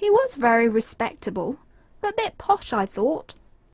He was very respectable, a bit posh, I thought.